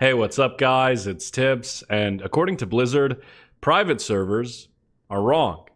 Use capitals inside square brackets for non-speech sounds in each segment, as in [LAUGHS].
Hey, what's up, guys? It's Tips, and according to Blizzard, private servers are wrong.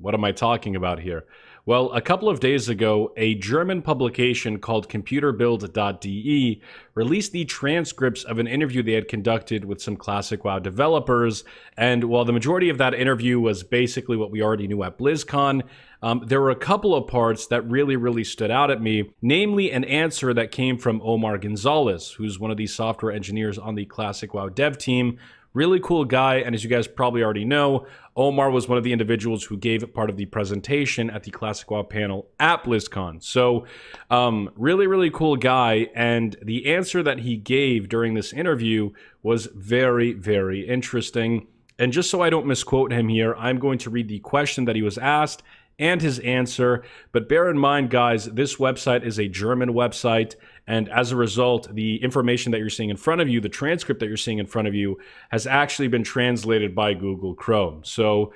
What am I talking about here? Well, a couple of days ago, a German publication called ComputerBild.de released the transcripts of an interview they had conducted with some Classic WoW developers. And while the majority of that interview was basically what we already knew at BlizzCon, um, there were a couple of parts that really, really stood out at me, namely an answer that came from Omar Gonzalez, who's one of the software engineers on the Classic WoW dev team, Really cool guy, and as you guys probably already know, Omar was one of the individuals who gave part of the presentation at the Classic WoW panel at BlizzCon. So, um, really, really cool guy, and the answer that he gave during this interview was very, very interesting. And just so I don't misquote him here, I'm going to read the question that he was asked and his answer. But bear in mind, guys, this website is a German website. And as a result, the information that you're seeing in front of you, the transcript that you're seeing in front of you, has actually been translated by Google Chrome. So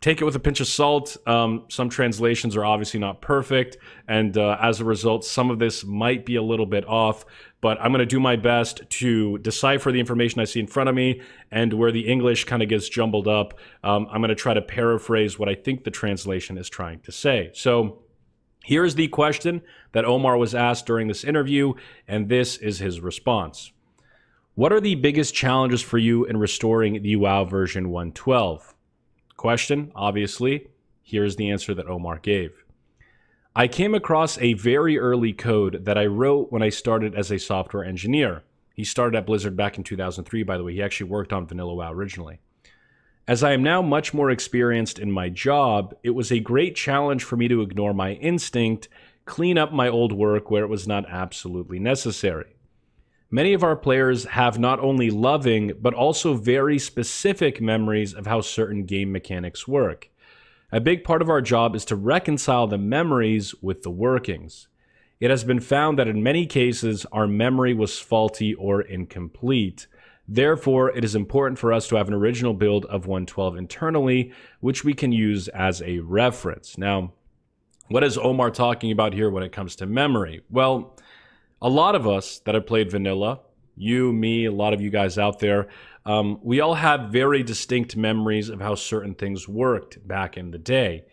take it with a pinch of salt. Um, some translations are obviously not perfect, and uh, as a result, some of this might be a little bit off. But I'm going to do my best to decipher the information I see in front of me, and where the English kind of gets jumbled up, um, I'm going to try to paraphrase what I think the translation is trying to say. So. Here's the question that Omar was asked during this interview, and this is his response. What are the biggest challenges for you in restoring the WoW version 112? Question, obviously. Here's the answer that Omar gave. I came across a very early code that I wrote when I started as a software engineer. He started at Blizzard back in 2003, by the way. He actually worked on Vanilla WoW originally. As I am now much more experienced in my job, it was a great challenge for me to ignore my instinct, clean up my old work where it was not absolutely necessary. Many of our players have not only loving, but also very specific memories of how certain game mechanics work. A big part of our job is to reconcile the memories with the workings. It has been found that in many cases, our memory was faulty or incomplete. Therefore, it is important for us to have an original build of 112 internally, which we can use as a reference. Now, what is Omar talking about here when it comes to memory? Well, a lot of us that have played vanilla, you, me, a lot of you guys out there, um, we all have very distinct memories of how certain things worked back in the day.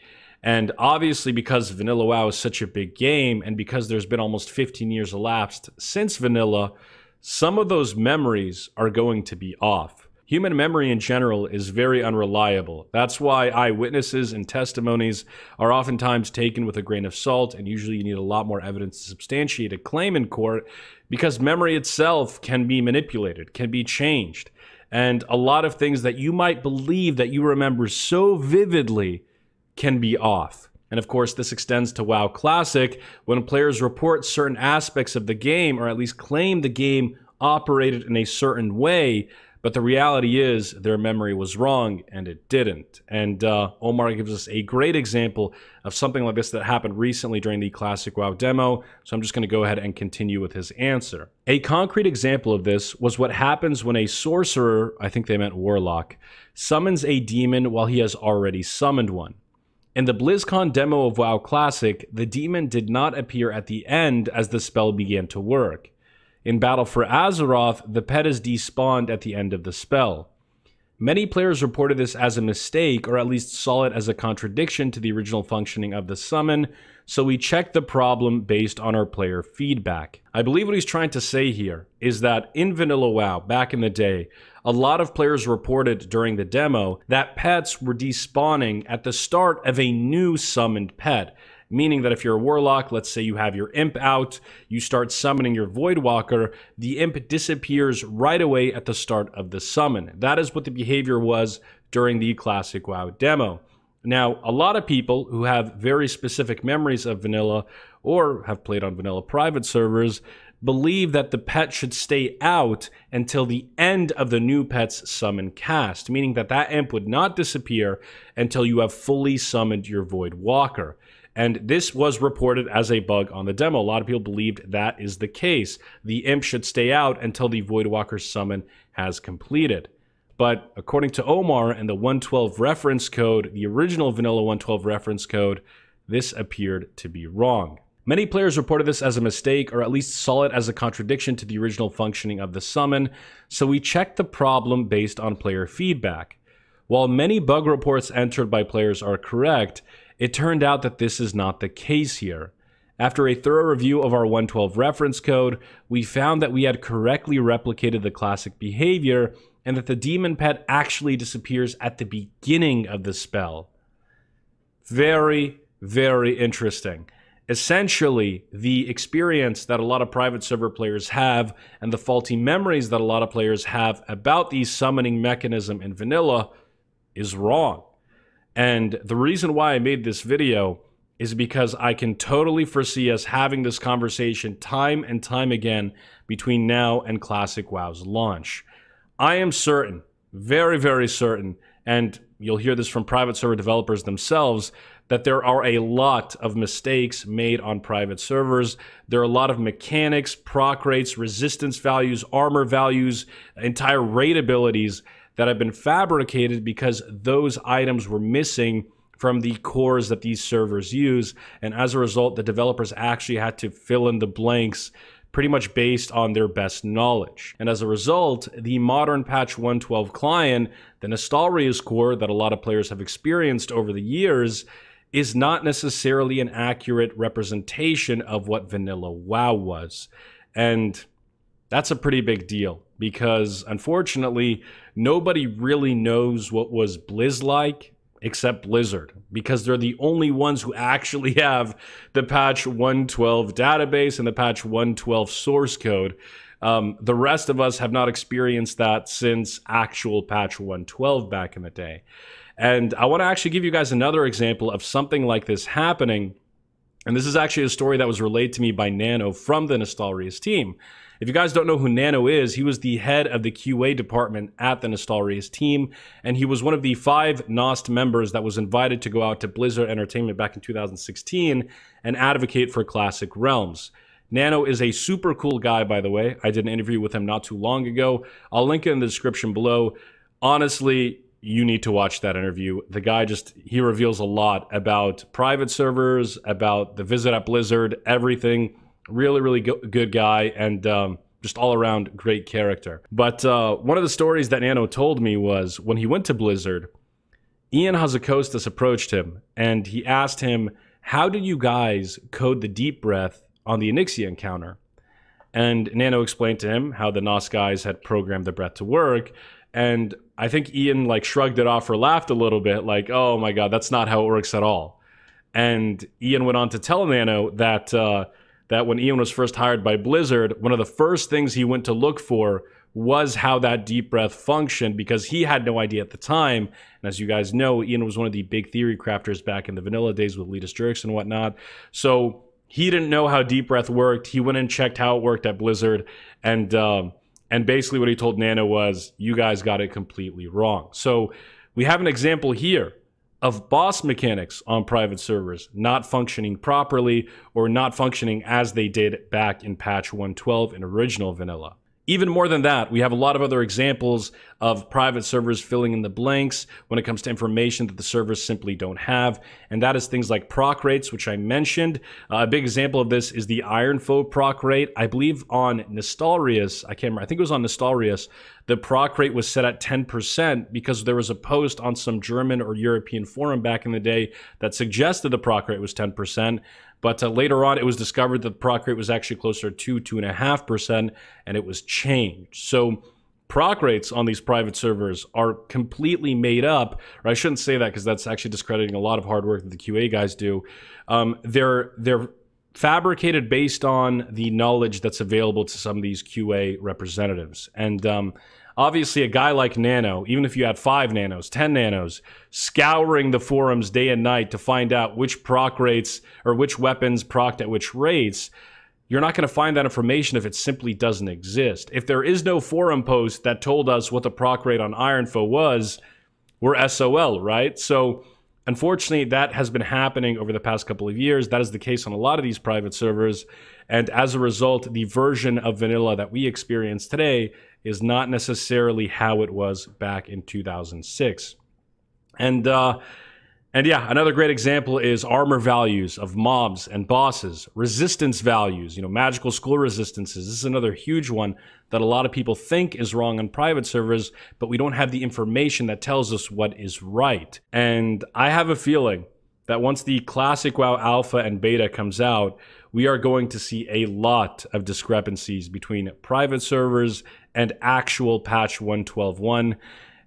And obviously, because Vanilla WoW is such a big game, and because there's been almost 15 years elapsed since Vanilla, some of those memories are going to be off. Human memory in general is very unreliable. That's why eyewitnesses and testimonies are oftentimes taken with a grain of salt, and usually you need a lot more evidence to substantiate a claim in court because memory itself can be manipulated, can be changed. And a lot of things that you might believe that you remember so vividly can be off. And of course, this extends to WoW Classic when players report certain aspects of the game, or at least claim the game operated in a certain way but the reality is their memory was wrong and it didn't. And uh, Omar gives us a great example of something like this that happened recently during the Classic WoW demo. So I'm just going to go ahead and continue with his answer. A concrete example of this was what happens when a sorcerer, I think they meant warlock, summons a demon while he has already summoned one. In the BlizzCon demo of WoW Classic, the demon did not appear at the end as the spell began to work. In Battle for Azeroth, the pet is despawned at the end of the spell. Many players reported this as a mistake, or at least saw it as a contradiction to the original functioning of the summon, so we checked the problem based on our player feedback. I believe what he's trying to say here is that in Vanilla WoW, back in the day, a lot of players reported during the demo that pets were despawning at the start of a new summoned pet meaning that if you're a warlock, let's say you have your imp out, you start summoning your Voidwalker, the imp disappears right away at the start of the summon. That is what the behavior was during the Classic WoW demo. Now, a lot of people who have very specific memories of vanilla or have played on vanilla private servers believe that the pet should stay out until the end of the new pet's summon cast, meaning that that imp would not disappear until you have fully summoned your Void Walker. And this was reported as a bug on the demo. A lot of people believed that is the case. The imp should stay out until the Voidwalker summon has completed. But according to Omar and the 112 reference code, the original vanilla 112 reference code, this appeared to be wrong. Many players reported this as a mistake or at least saw it as a contradiction to the original functioning of the summon, so we checked the problem based on player feedback. While many bug reports entered by players are correct, it turned out that this is not the case here. After a thorough review of our 112 reference code, we found that we had correctly replicated the classic behavior and that the demon pet actually disappears at the beginning of the spell. Very, very interesting. Essentially, the experience that a lot of private server players have and the faulty memories that a lot of players have about the summoning mechanism in vanilla is wrong. And the reason why I made this video is because I can totally foresee us having this conversation time and time again between now and Classic WoW's launch. I am certain, very, very certain, and you'll hear this from private server developers themselves, that there are a lot of mistakes made on private servers. There are a lot of mechanics, proc rates, resistance values, armor values, entire raid abilities that have been fabricated because those items were missing from the cores that these servers use. And as a result, the developers actually had to fill in the blanks pretty much based on their best knowledge. And as a result, the modern patch 112 client, the Nostalrius core that a lot of players have experienced over the years, is not necessarily an accurate representation of what vanilla WoW was. And that's a pretty big deal because unfortunately, nobody really knows what was Blizzlike except Blizzard because they're the only ones who actually [LAUGHS] have the patch 112 database and the patch 112 source code. Um, the rest of us have not experienced that since actual patch 112 back in the day. And I want to actually give you guys another example of something like this happening. And this is actually a story that was relayed to me by Nano from the Nostalrius team. If you guys don't know who Nano is, he was the head of the QA department at the Nostalrius team, and he was one of the five NOST members that was invited to go out to Blizzard Entertainment back in 2016 and advocate for Classic Realms. Nano is a super cool guy, by the way. I did an interview with him not too long ago. I'll link it in the description below. Honestly, you need to watch that interview. The guy just he reveals a lot about private servers, about the visit at Blizzard, everything. Really, really go- good guy and um, just all around great character. But uh, one of the stories that Nano told me was when he went to Blizzard, Ian Hazzikostas approached him and he asked him, How did you guys code the deep breath on the Onyxia encounter? And Nano explained to him how the NOS guys had programmed the breath to work. And I think Ian like shrugged it off or laughed a little bit, like, oh my God, that's not how it works at all. And Ian went on to tell Nano that uh, that when Ian was first hired by Blizzard, one of the first things he went to look for was how that deep breath functioned because he had no idea at the time. And as you guys know, Ian was one of the big theory crafters back in the vanilla days with Elitist Jerks and whatnot. So he didn't know how deep breath worked. He went and checked how it worked at Blizzard. And, um, and basically what he told Nano was, you guys got it completely wrong. So we have an example here of boss mechanics on private servers not functioning properly or not functioning as they did back in patch 112 in original vanilla. Even more than that, we have a lot of other examples of private servers filling in the blanks when it comes to information that the servers simply don't have. And that is things like proc rates, which I mentioned. Uh, a big example of this is the Ironfoe proc rate. I believe on Nostalrius, I can't remember, I think it was on Nostalrius, the proc rate was set at 10% because there was a post on some German or European forum back in the day that suggested the proc rate was 10%. But uh, later on, it was discovered that the proc rate was actually closer to 2.5%, and it was changed. So proc rates on these private servers are completely made up, or I shouldn't say that because that's actually discrediting a lot of hard work that the QA guys do. Um, they're they're fabricated based on the knowledge that's available to some of these QA representatives, and um, obviously a guy like Nano, even if you had five nanos, 10 nanos, scouring the forums day and night to find out which proc rates or which weapons procced at which rates, you're not going to find that information if it simply doesn't exist. If there is no forum post that told us what the proc rate on Ironfoe was, we're SOL, right? So unfortunately, that has been happening over the past couple of years. That is the case on a lot of these private servers. And as a result, the version of vanilla that we experience today is not necessarily how it was back in 2006. And uh, And yeah, another great example is armor values of mobs and bosses, resistance values, you know, magical school resistances. This is another huge one that a lot of people think is wrong on private servers, but we don't have the information that tells us what is right. And I have a feeling that once the classic WoW alpha and beta comes out, we are going to see a lot of discrepancies between private servers and actual patch 112.1.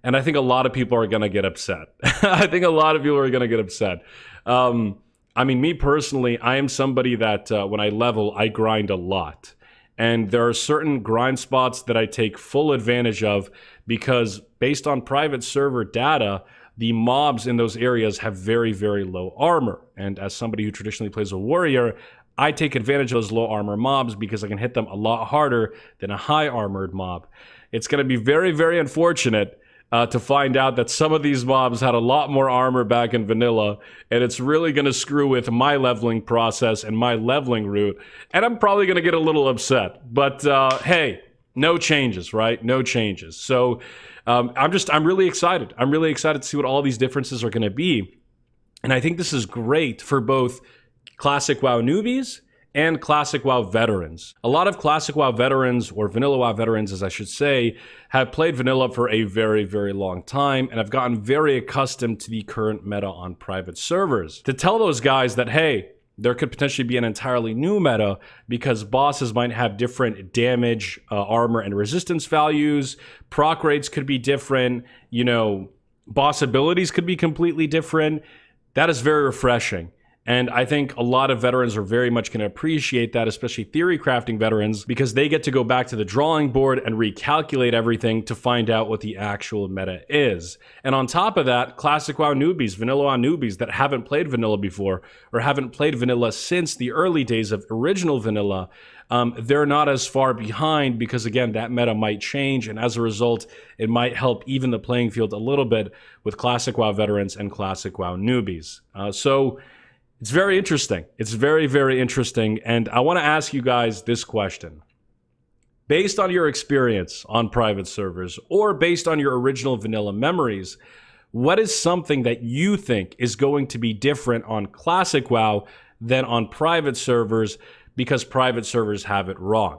And I think a lot of people are going to get upset. [LAUGHS] I think a lot of people are going to get upset. Um, I mean, me personally, I am somebody that uh, when I level, I grind a lot. And there are certain grind spots that I take full advantage of because based on private server data, the mobs in those areas have very, very low armor. And as somebody who traditionally plays a warrior, I take advantage of those low armor mobs because I can hit them a lot harder than a high armored mob. It's going to be very, very unfortunate uh, to find out that some of these mobs had a lot more armor back in vanilla, and it's really going to screw with my leveling process and my leveling route, and I'm probably going to get a little upset. But uh, hey, no changes, right? No changes. So um, I'm just, I'm really excited. I'm really excited to see what all these differences are going to be. And I think this is great for both Classic WoW newbies and Classic WoW veterans. A lot of Classic WoW veterans, or Vanilla WoW veterans, as I should say, have played Vanilla for a very, very long time and have gotten very accustomed to the current meta on private servers. To tell those guys that, hey, there could potentially be an entirely new meta because bosses might have different damage, uh, armor, and resistance values. Proc rates could be different. You know, boss abilities could be completely different. That is very refreshing. And I think a lot of veterans are very much going to appreciate that, especially theory crafting veterans, because they get to go back to the drawing board and recalculate everything to find out what the actual meta is. And on top of that, classic WoW newbies, vanilla WoW newbies that haven't played vanilla before or haven't played vanilla since the early days of original vanilla, um, they're not as far behind because, again, that meta might change. And as a result, it might help even the playing field a little bit with classic WoW veterans and classic WoW newbies. Uh, so, it's very interesting. It's very, very interesting. And I want to ask you guys this question. Based on your experience on private servers or based on your original vanilla memories, what is something that you think is going to be different on Classic WoW than on private servers because private servers have it wrong?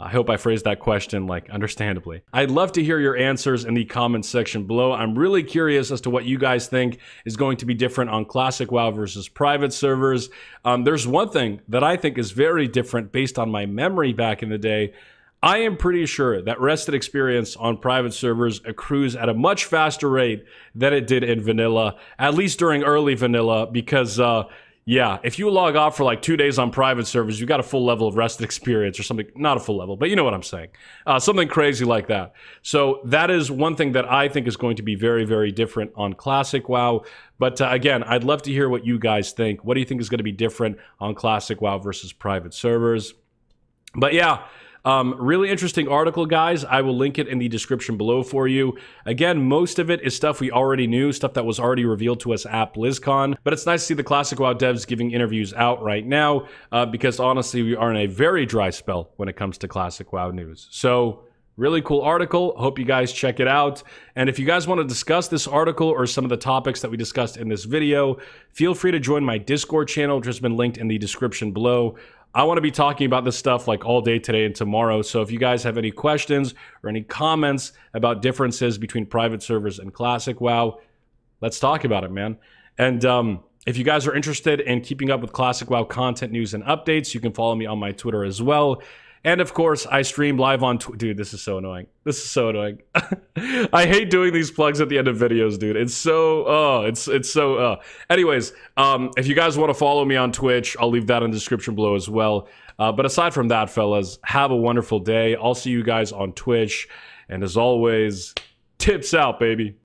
I hope I phrased that question like understandably. I'd love to hear your answers in the comments section below. I'm really curious as to what you guys think is going to be different on Classic WoW versus private servers. Um, there's one thing that I think is very different based on my memory back in the day. I am pretty sure that rested experience on private servers accrues at a much faster rate than it did in vanilla, at least during early vanilla, because uh, yeah, if you log off for like two days on private servers, you got a full level of rested experience or something. Not a full level, but you know what I'm saying. Uh, something crazy like that. So that is one thing that I think is going to be very, very different on Classic WoW. But uh, again, I'd love to hear what you guys think. What do you think is going to be different on Classic WoW versus private servers? But yeah, um, really interesting article, guys. I will link it in the description below for you. Again, most of it is stuff we already knew, stuff that was already revealed to us at BlizzCon. But it's nice to see the Classic WoW devs giving interviews out right now uh, because honestly, we are in a very dry spell when it comes to Classic WoW news. So, Really cool article. Hope you guys check it out. And if you guys want to discuss this article or some of the topics that we discussed in this video, feel free to join my Discord channel, which has been linked in the description below. I want to be talking about this stuff like all day today and tomorrow. So if you guys have any questions or any comments about differences between private servers and classic WoW, let's talk about it, man. And um, if you guys are interested in keeping up with classic WoW content news and updates, you can follow me on my Twitter as well and of course, I stream live on Tw- dude. This is so annoying. This is so annoying. [LAUGHS] I hate doing these plugs at the end of videos, dude. It's so oh, it's it's so uh. Anyways, um, if you guys want to follow me on Twitch, I'll leave that in the description below as well. Uh, but aside from that, fellas, have a wonderful day. I'll see you guys on Twitch, and as always, tips out, baby.